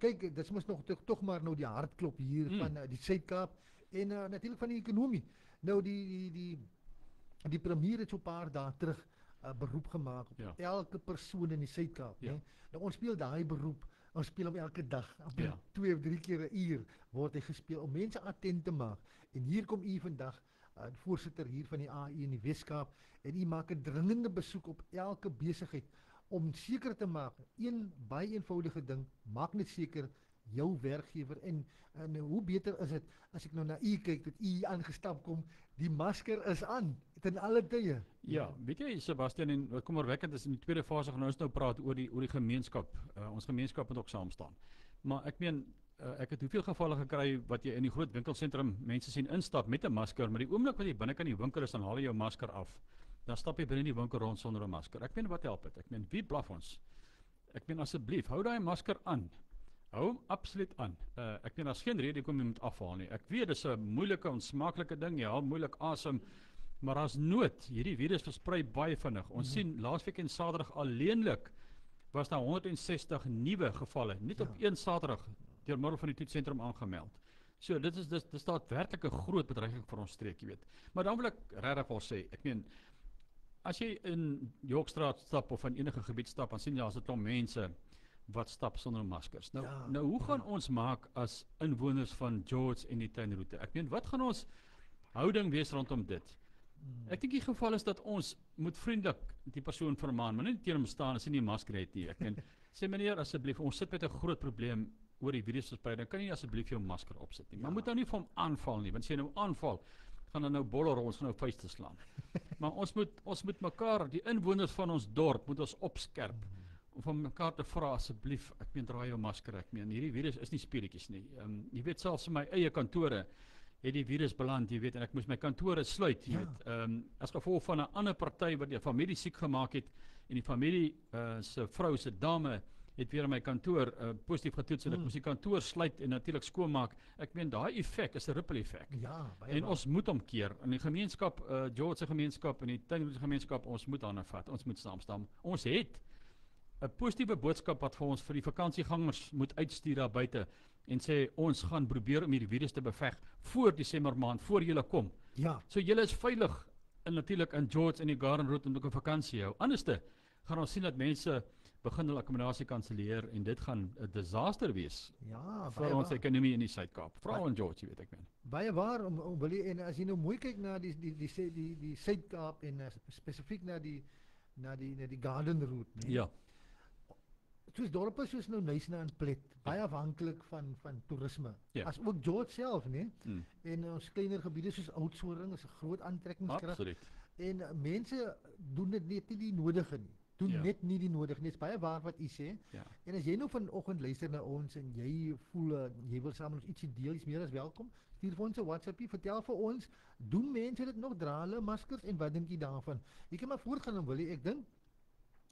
kyk, dit is mos nog tog, tog maar nou die hartklop hier Mm. van uh, die Suid-Kaap en uh, natuurlik van die ekonomie. Nou die die die die premier het so 'n paar dae terug 'n uh, beroep gemaak op Ja. elke persoon in die Suid-Kaap, Ja. né? Nou ons speel daai beroep, ons speel hom elke dag, amper Ja. 2 of 3 keer 'n uur word hy gespeel om mense attent te maak. En hier kom u vandag uh, voorsitter hier van die AI in die Weskaap en u maak 'n dringende besoek op elke besigheid om seker te maak een baie eenvoudige ding maak net seker jou werkgewer en en hoe beter is dit as ek nou na u kyk dat u aangestap kom die masker is aan ten alle tye Ja, weet jy Sebastian en wat kommerwekkend is in die tweede fase gaan ons nou praat oor die oor die gemeenskap. Uh, ons gemeenskap moet ook saam staan. Maar ek meen uh, ek het hoeveel gevalle gekry wat jy in die groot winkelsentrum mense sien instap met 'n masker, maar die oomblik wat jy binne kan die winkel is dan haal jy jou masker af. Dan stap jy binne die winkel rond sonder 'n masker. Ek meen wat help dit? Ek meen wie blaf ons? Ek meen asseblief, hou daai masker aan. Hou hom absoluut aan. Uh, ek meen daar's geen rede hoekom jy moet afhaal nie. Ek weet dis 'n moeilike onsmaaklike ding. Jy haal moeilik asem. Maar daar's nood. Hierdie virus versprei baie vinnig. Ons mm -hmm. sien laasweek en Saterdag alleenlik was daar 160 nuwe gevalle net ja. op een Saterdag deur middel van die toetsentrum aangemeld. So dit is dis dis staat werklik 'n groot bedreiging vir ons streek, jy weet. Maar dan wil ek regtig wel sê, ek meen as jy in Yorkstraat stap of in enige gebied stap, dan sien jy daar's 'n klomp mense wat stap sonder maskers. Nou Ja, nou hoe gaan ja. ons maak as inwoners van George en die tuinroete? Ek meen, wat gaan ons houding wees rondom dit? Ek dink die geval is dat ons moet vriendelik die persoon vermaan, maar nie teen hom staan as hy nie 'n masker het nie. Ek meen, sê meneer asseblief, ons sit met 'n groot probleem oor die virusverspreiding. Kan jy asseblief jou masker opsit nie? Maar Ja. moet nou nie vir hom aanval nie, want as jy nou aanval, gaan dan nou bolle rol ons nou vuis te slaan. maar ons moet ons moet mekaar, die inwoners van ons dorp, moet ons opskerp om van mekaar te vra asseblief, ek meen dra jou masker. Ek meen hierdie virus is nie speletjies nie. Ehm um, jy weet selfs in my eie kantore het die virus beland, jy weet, en ek moes my kantore sluit, jy Ja. weet. Ehm um, as gevolg van 'n ander party wat die familie siek gemaak het en die familie uh, se vrou se dame het weer in my kantoor uh, positief getoets en ek Hmm. moes die kantoor sluit en natuurlik skoonmaak. Ek meen daai effek is 'n ripple effek. ja baie En waar. ons moet hom keer in die gemeenskap, uh George se gemeenskap en die Tuinroete gemeenskap, ons moet daarna vat. Ons moet saam staan. Ons het 'n positiewe boodskap wat vir ons vir die vakansiegangers moet uitstuur daar buite en sê ons gaan probeer om hierdie virus te beveg voor Desember maand, voor julle kom. ja So julle is veilig en natuurlik in George en die Garden Route om 'n vakansie hou. Anderste gaan ons sien dat mense begin hulle akkommodasie kanselleer en dit gaan 'n disaster wees ja vir ons waar. ekonomie in die Suid-Kaap. Veral in George, weet ek meen. Baie waar om, om wil jy en as jy nou mooi kyk na die die die die die, die Suid-Kaap en uh, spesifiek na die na die na die Garden Route, nee. Ja. Soos dorpe soos nou Nysna en Plet, baie afhanklik van van toerisme. Ja. As ook George self, nee. Mm. En ons kleiner gebiede soos Oudtshoorn is 'n groot aantrekkingskrag. Absoluut. En uh, mense doen dit net nie die nodige nie. Doen Ja. net nie die nodige nie. Dit is baie waar wat u sê. Ja. En as jy nou vanoggend luister na ons en jy voel uh, jy wil saam met ons ietsie deel, is meer as welkom. Stuur vir ons 'n WhatsAppie, vertel vir ons, doen mense dit nog dra hulle maskers en wat dink jy daarvan? Jy kan maar voortgaan en wil jy ek dink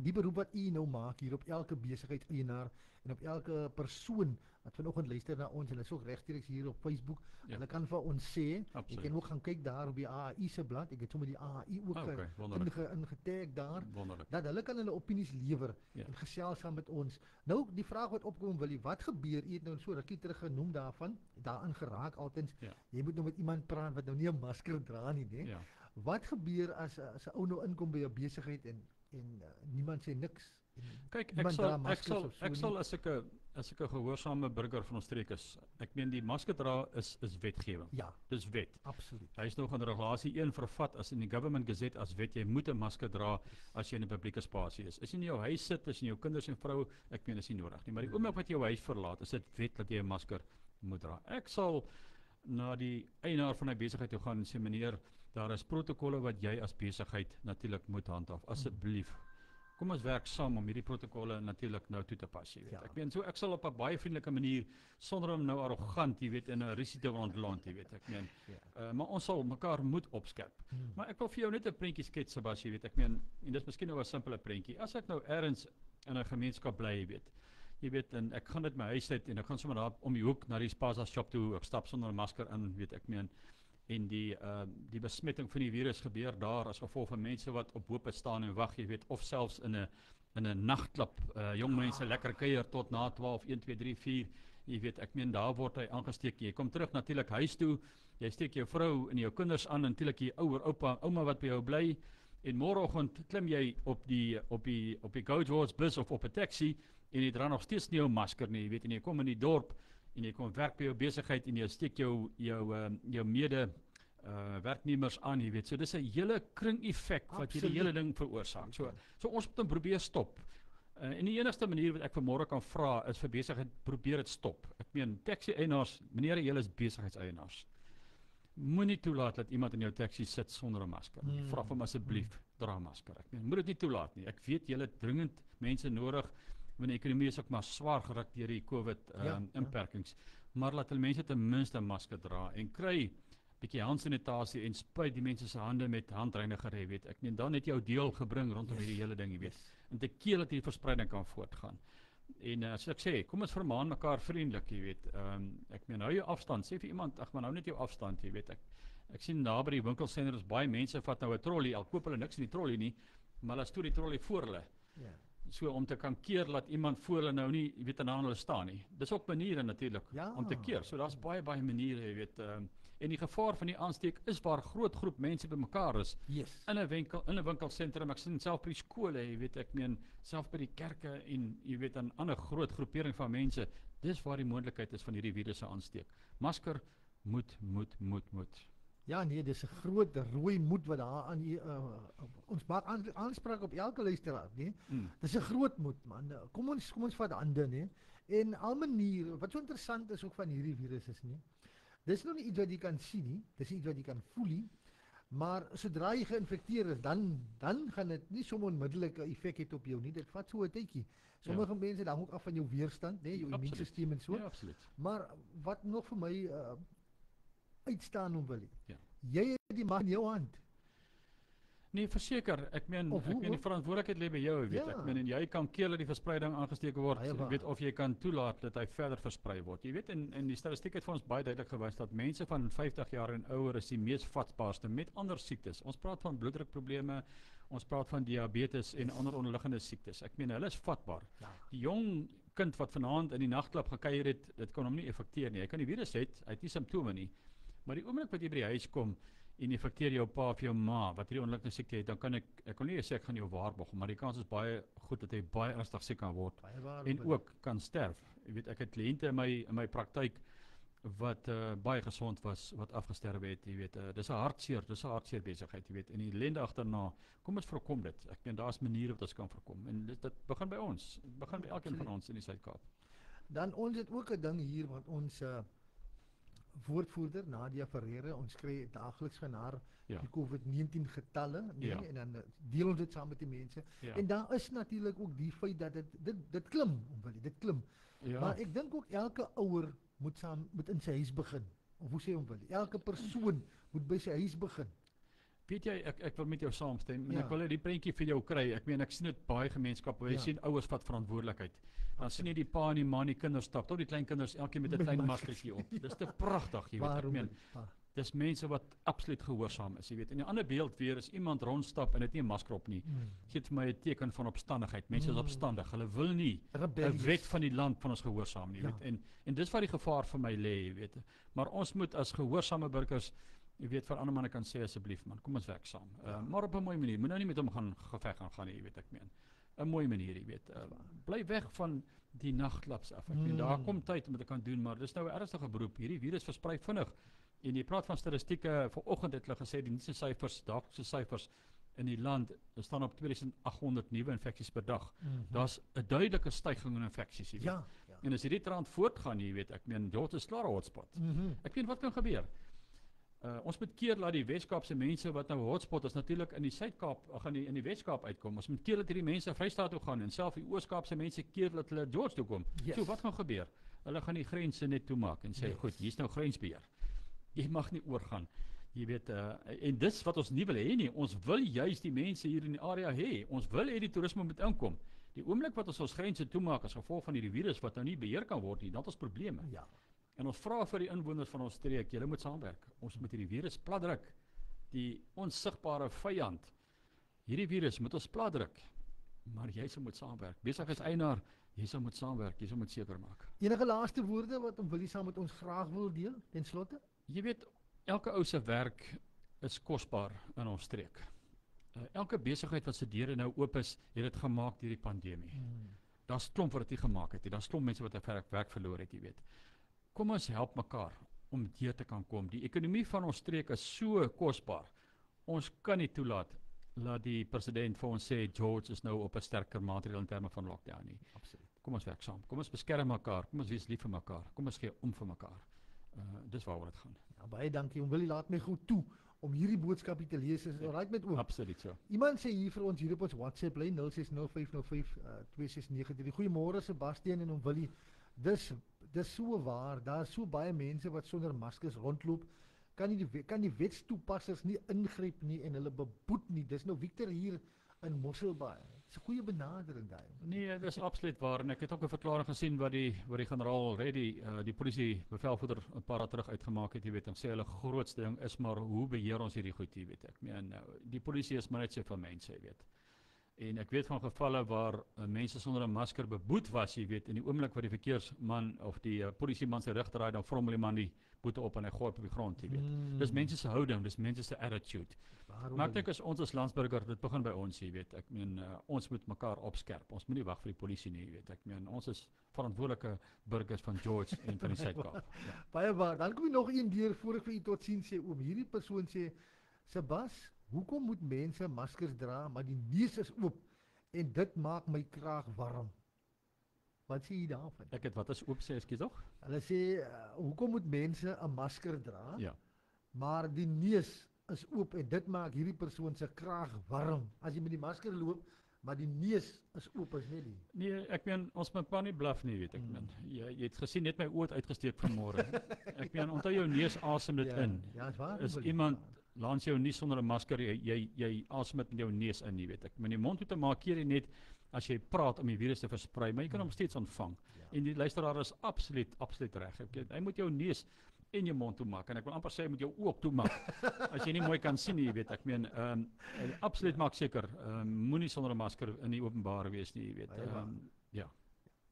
die beroep wat u nou maak hier op elke besigheidseienaar en op elke persoon wat vanoggend luister na ons, hulle is ook regstreeks hier op Facebook. Ja. Hulle kan vir ons sê, jy kan ook gaan kyk daar op die AAI se blad. Ek het sommer die AAI ook Ah, okay, inge, ingetag daar. Wonderlik. Dat hulle kan hulle opinies lewer Ja. en gesels saam met ons. Nou die vraag wat opkom wil jy wat gebeur? U het nou so rukkie terug genoem daarvan, daarin geraak altens. Ja. Jy moet nou met iemand praat wat nou nie 'n masker dra nie, né? Ja. Wat gebeur as as 'n ou nou inkom by 'n besigheid en en uh, niemand sê niks? Kyk, ek sal ek sal so ek sal as ek 'n as ek 'n gehoorsame burger van ons streek is. Ek meen die masker dra is is wetgewing. Ja, Dis wet. absoluut. Hy is nog in regulasie 1 vervat as in die government gazette as wet jy moet 'n masker dra as jy in 'n publieke spasie is. As jy in jou huis sit, as jy jou kinders en vrou, ek meen dis nie nodig nie, maar die oomblik wat jy jou huis verlaat, is dit wet dat jy 'n masker moet dra. Ek sal na die eienaar van 'n besigheid toe gaan en sê meneer, daar is protokolle wat jy as besigheid natuurlik moet handhaaf. Asseblief. Kom ons werk saam om hierdie protokolle natuurlik nou toe te pas, jy weet. Ja. Ek meen so ek sal op 'n baie vriendelike manier sonder om nou arrogant, jy weet, in 'n risiko ontlont, jy weet. Ek meen Ja. uh, maar ons sal mekaar moet opskerp. Hmm. Maar ek wil vir jou net 'n prentjie skets, Sebas, jy weet. Ek meen en dis miskien nou 'n simpele prentjie. As ek nou elders in 'n gemeenskap bly, jy weet. Jy weet en ek gaan dit my huis uit en ek gaan sommer daar om die hoek na die Spaza shop toe. Ek stap sonder 'n masker in, weet ek meen en die uh die besmetting van die virus gebeur daar as gevolg van mense wat op hoop staan en wag, jy weet, of selfs in 'n in 'n nagklub, uh jong mense lekker kuier tot na 12, 1 2 3 4. Jy weet, ek meen daar word hy aangesteek. Jy kom terug natuurlik huis toe. Jy steek jou vrou en jou kinders aan natuurlik die ouer oupa, ouma wat by jou bly. En môreoggend klim jy op die op die op die Go George bus of op 'n taxi en jy dra nog steeds nie jou masker nie. Jy weet, en jy kom in die dorp en jy kom werk by jou besigheid en jy steek jou jou uh, jou mede uh werknemers aan, jy weet. So dis 'n hele kring effek wat hierdie hele ding veroorsaak. So so ons moet hom probeer stop. Uh, en die enigste manier wat ek vanmôre kan vra is vir besigheid probeer dit stop. Ek meen taxi eienaars, meneer julle is besigheidseienaars. Moenie toelaat dat iemand in jou taxi sit sonder 'n masker. Hmm. Vra hom asseblief dra 'n masker. Ek meen moet dit nie toelaat nie. Ek weet julle dringend mense nodig want die ekonomie is ook maar swaar geruk deur die COVID um, ja, inperkings. Ja. Maar laat hulle mense ten minste 'n masker dra en kry bietjie handsanitasie en spuit die mense se hande met handreiniger, jy weet. Ek meen dan het jy jou deel gebring rondom hierdie hele ding, jy weet. En te keer dat hierdie verspreiding kan voortgaan. En uh, so ek sê, kom ons vermaan mekaar vriendelik, jy weet. Ehm um, ek meen hou jou afstand. Sê vir iemand, ag man, hou net jou afstand, jy weet. Ek ek sien daar by die winkelsentrum is baie mense vat nou 'n trolley, al koop hulle niks in die trolley nie, maar hulle stoor die trolley voor hulle. Ja. So om te kan keer dat iemand voor hulle nou nie, weet, aan hulle staan nie. Dis ook maniere natuurlik ja. om te keer. So daar's baie baie maniere, jy weet, ehm um, en die gevaar van die aansteek is waar groot groep mense bymekaar is. Yes. In 'n winkel, in 'n winkelsentrum, ek sien self by die skole, jy weet, ek meen self by die kerke en jy weet 'n ander groot groepering van mense. Dis waar die moontlikheid is van hierdie virusse aansteek. Masker moet moet moet moet. Ja nee, dis 'n groot rooi moed wat daar aan uh, ons maak aanspraak op elke luisteraar, nee. Mm. Dis 'n groot moed man. Kom ons kom ons vat hande, nee. En al maniere, wat so interessant is ook van hierdie virus is nie. Dis nog nie iets wat jy kan sien nie, dis iets wat jy kan voel nie. Maar sodra jy geïnfekteer is, dan dan gaan dit nie sommer onmiddellik 'n effek hê op jou nie. Dit vat so 'n tydjie. Sommige ja. mense dan ook af van jou weerstand, nê, nee, jou immuunstelsel en so. Ja, absoluut. Maar wat nog vir my uh, uitstaan om wil hê. Ja. Jy het die mag in jou hand. Nee, verseker, ek meen of ek meen die verantwoordelikheid lê by jou, weet ja. ek. Meen en jy kan keer dat die verspreiding aangesteek word, jy weet of jy kan toelaat dat hy verder versprei word. Jy weet en en die statistiek het vir ons baie duidelik gewys dat mense van 50 jaar en ouer is die mees vatbaarste met ander siektes. Ons praat van bloeddrukprobleme, ons praat van diabetes en ander onderliggende siektes. Ek meen hulle is vatbaar. Ja. Die jong kind wat vanaand in die nagklub gekuier het, dit kan hom nie effekteer nie. Hy kan die virus hê, hy het nie simptome nie. Maar die oomblik wat jy by die huis kom, en infekteer jou pa of jou ma wat hierdie ongelukkige siekte het, dan kan ek ek kan nie sê ek gaan jou waarborg, maar die kans is baie goed dat hy baie ernstig siek kan word en ook kan sterf. Jy weet ek het kliënte in my in my praktyk wat uh, baie gesond was wat afgesterwe het, jy weet. Uh, dis 'n hartseer, dis 'n hartseer besigheid, jy weet. En die ellende agterna, kom ons voorkom dit. Ek meen daar's maniere wat ons kan voorkom en dit, dit begin by ons. Dit begin by elkeen van ons in die Suid-Kaap. Dan ons het ook 'n ding hier wat ons uh woordvoerder Nadia Ferreira ons kry daagliks van haar ja. die COVID-19 getalle nee ja. en dan eh, deel ons dit saam met die mense ja. en daar is natuurlik ook die feit dat dit dit dit klim wil dit klim ja. maar ek dink ook elke ouer moet saam moet in sy huis begin of hoe sê hom wil elke persoon moet by sy huis begin Weet jy ek ek wil met jou saamstem en ja. ek wil die prentjie vir jou kry. Ek meen ek sien dit baie gemeenskappe jy ja. sien ouers vat verantwoordelikheid. Dan sien jy die pa en die ma en die kinders stap, tot die klein kinders elkeen met 'n klein maskertjie op. Dis te pragtig, jy weet. Ek meen dis mense wat absoluut gehoorsaam is, jy weet. En 'n ander beeld weer is iemand rondstap en het nie 'n masker op nie. Hmm. Gee vir my 'n teken van opstandigheid. Mense is hmm. opstandig. Hulle wil nie 'n wet van die land van ons gehoorsaam nie, jy ja. weet. En en dis waar die gevaar vir my lê, jy weet. Maar ons moet as gehoorsame burgers Jy weet vir ander manne kan sê asseblief man, kom ons werk saam. Uh, ja. Maar op 'n mooi manier. Moenie nou nie met hom gaan geveg gaan gaan nie, jy weet ek meen. 'n Mooi manier, jy weet. Uh, bly weg van die nagklubs af. Ek meen mm. daar kom tyd om dit te kan doen, maar dis nou 'n ernstige beroep. Hierdie virus versprei vinnig. En jy praat van statistieke. Vanoggend het hulle gesê die nuutste syfers, daaglikse syfers in die land staan op 2800 nuwe infeksies per dag. Mm -hmm. Daar's 'n duidelike stygings in infeksies, jy weet. Ja, ja. En as hierdie trend voortgaan, jy weet, ek meen, dit is klaar 'n hotspot. Mm -hmm. Ek weet wat kan gebeur. Uh, ons moet keer dat die Weskaapse mense wat nou hotspot is natuurlik in die Suid-Kaap gaan in die Weskaap uitkom. Ons moet keer dat hierdie mense Vrystaat toe gaan en self die Oos-Kaapse mense keer dat hulle George toe kom. Yes. So wat gaan gebeur? Hulle gaan die grense net toemaak en sê yes. goed, hier's nou grensbeheer. Jy mag nie oorgaan. Jy weet uh, en dis wat ons nie wil hê nie. Ons wil juis die mense hier in die area hê. Ons wil hê die toerisme moet inkom. Die oomblik wat ons ons grense toemaak as gevolg van hierdie virus wat nou nie beheer kan word nie, dan het ons probleme. Ja. En ons vra vir die inwoners van ons streek, julle moet saamwerk. Ons moet hierdie virus platdruk. Die onsigbare vyand. Hierdie virus moet ons platdruk. maar jy sal moet saamwerk. Besigheidseienaar, jy sal moet saamwerk, jy sal moet seker maak. Enige laaste woorde wat om Willie saam met ons graag wil deel ten slotte? Jy weet, elke ou se werk is kosbaar in ons streek. Uh, elke besigheid wat se deure nou oop is, het dit gemaak deur die pandemie. Hmm. Daar's klomp wat dit gemaak het. Daar's klomp mense wat hulle werk verloor het, jy weet. Kom ons help mekaar om deur te kan kom. Die ekonomie van ons streek is so kosbaar. Ons kan nie toelaat dat die president vir ons sê George is nou op 'n sterker maatreël in terme van lockdown nie. Absoluut. Kom ons werk saam. Kom ons beskerm mekaar. Kom ons wees lief vir mekaar. Kom ons gee om vir mekaar. Uh dis waaroor dit gaan. Ja, baie dankie. Om Willie laat my goed toe om hierdie boodskapie te lees. Is alright met oom. Absoluut so. Iemand sê hier vir ons hier op ons WhatsApp lyn 0605052693. Goeiemôre Sebastian en hom Willie. Dis dis so waar. Daar's so baie mense wat sonder maskers rondloop. Kan nie die kan die wetstoepassers nie ingryp nie en hulle beboet nie. Dis nou Victor hier in Mosselbaai. Dis 'n goeie benadering daai. Nee, dis absoluut waar en ek het ook 'n verklaring gesien wat die wat die generaal Reddy, uh, die polisie bevelvoerder 'n paar dae terug uitgemaak het, jy weet, en sê hulle grootste ding is maar hoe beheer ons hierdie goed, jy weet. Ek meen nou, die polisie is maar net so vir mense, jy weet. En ek weet van gevalle waar uh, mense sonder 'n masker beboet was, jy weet, in die oomblik wat die verkeersman of die uh, polisieman sy rug draai, dan vrommel die man die boete op en hy gooi op die grond, jy weet. Mm. Dis mense se houding, dis mense se attitude. Waarom Maar ek dink as ons as landsburger, dit begin by ons, jy weet. Ek meen uh, ons moet mekaar opskerp. Ons moenie wag vir die polisie nie, jy weet. Ek meen ons is verantwoordelike burgers van George en van die Suid-Kaap. Ja. Baie waar. Dan kom nog een deur voor ek vir u tot sien sê oom. Hierdie persoon sê Sebas, hoekom moet mense maskers dra maar die neus is oop en dit maak my kraag warm. Wat sê jy daarvan? Ek het wat is oop sê, ekskuus tog? Hulle sê uh, hoekom moet mense 'n masker dra? Ja. Maar die neus is oop en dit maak hierdie persoon se kraag warm. As jy met die masker loop, maar die neus is oop as net die. Nee, ek meen ons moet maar nie blaf nie, weet ek Mm. meen. Jy jy het gesien net my oë uitgesteek vanmôre. ek meen onthou jou neus asem dit ja, in. Ja, is waar. Is iemand ja. langs jou nie sonder 'n masker jy jy, jy asem dit met jou neus in, jy weet ek. Met die mond toe te maak keer jy net as jy praat om die virus te versprei, maar jy kan hom steeds ontvang. Ja. En die luisteraar is absoluut absoluut reg. Hy moet jou neus en jou mond toe maak en ek wil amper sê hy moet jou oop toe maak. as jy nie mooi kan sien nie, jy weet, ek meen ehm um, absoluut maak seker, ehm um, moenie sonder 'n masker in die openbaar wees nie, jy weet. Ehm um, ja.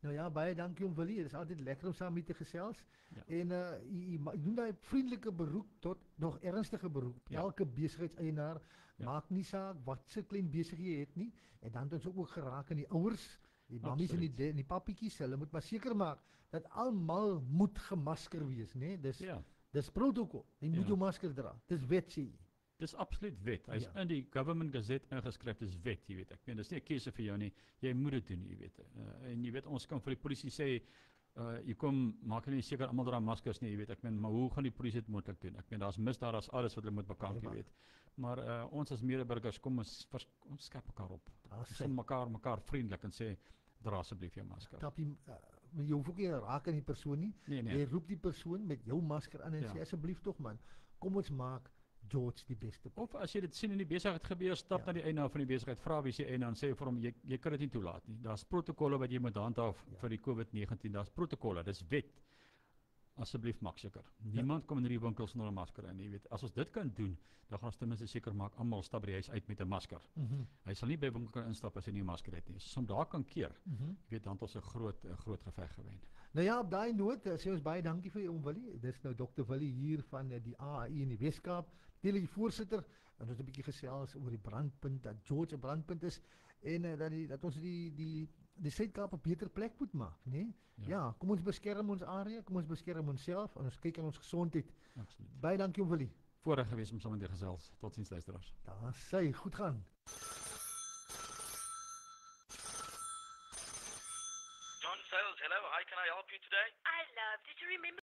Nou ja, baie dankie om Willie. Dit is altyd lekker om saam met te gesels. Ja. En uh jy, jy doen daai vriendelike beroep tot nog ernstige beroep. Ja. Elke besigheidseienaar Ja. maak nie saak wat se klein besigheid jy het nie. En dan het ons ook geraak aan die ouers, die mammies en die de- en die pappietjies. Hulle moet maar seker maak dat almal moet gemasker wees, né? Dis Ja. dis protokol. Jy moet Ja. jou masker dra. Dis wet sê. jy. Dis absoluut wet. Hy's Ja. in die Government Gazette ingeskryf. Dis wet, jy weet. Ek meen dis nie 'n keuse vir jou nie. Jy moet dit doen, jy weet. Uh, en jy weet ons kan vir die polisie sê uh jy kom maak nie seker almal dra maskers nie, jy weet. Ek meen maar hoe gaan die polisie dit moontlik doen? Ek meen daar's misdaad, daar's alles wat hulle moet bekamp, jy weet. Maar uh ons as medeburgers kom ons vers, ons skep mekaar op. Ons sien mekaar mekaar vriendelik en sê dra asseblief jou masker. tap jy uh, jy hoef ook nie raak aan die persoon nie. Nee Jy nee. roep die persoon met jou masker aan en Ja. sê asseblief tog man, kom ons maak George die beste. Of as jy dit sien in die besigheid gebeur, stap Ja. na die eienaar van die besigheid, vra wie se eienaar en sê vir hom jy jy kan dit nie toelaat nie. Daar's protokolle wat jy moet handhaaf Ja. vir die COVID-19. Daar's protokolle, dis wet. Asseblief maak seker. Niemand kom in hierdie winkel sonder 'n masker in, jy weet. As ons dit kan doen, dan gaan ons ten minste seker maak almal stap by die huis uit met 'n masker. Mhm. Hy sal nie by winkel kan instap as hy nie 'n masker het nie. As ons daar kan keer, Mhm. jy weet dan het ons 'n groot 'n groot geveg gewen. Nou ja, op daai noot uh, sê ons baie dankie vir oom Willie. Dis nou Dr. Willie hier van uh, die AAI in die Weskaap. Die voorsitter en ons 'n bietjie gesels oor die brandpunt dat George 'n brandpunt is en uh, dat die dat ons die die die Suid-Kaap 'n beter plek moet maak, né? Nee? Ja. ja, kom ons beskerm ons area, kom ons beskerm onsself en ons kyk aan ons gesondheid. Absoluut. Baie dankie oom Willie. Voorreg gewees om saam met julle gesels. Totsiens luisteraars. Daar sê goed gaan. John Sales, hello. How can I help you today? I love. Did you remember?